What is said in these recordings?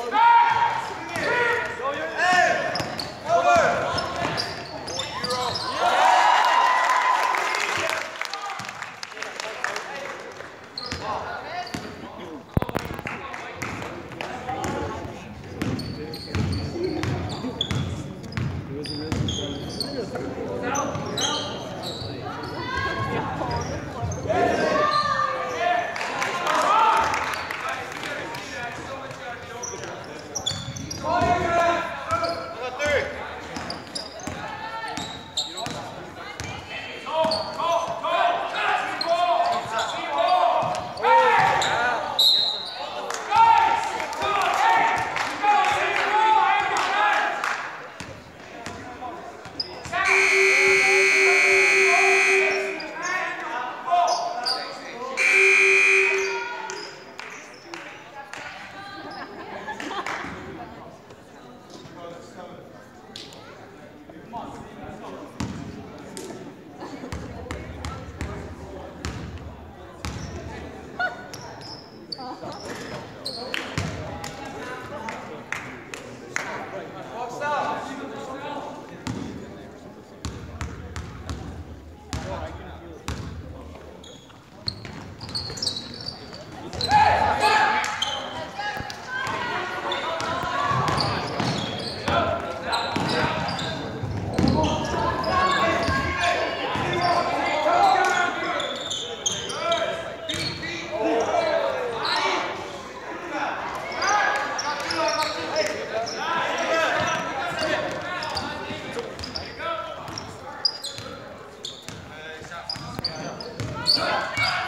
Over. Yes, sir.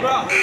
Go!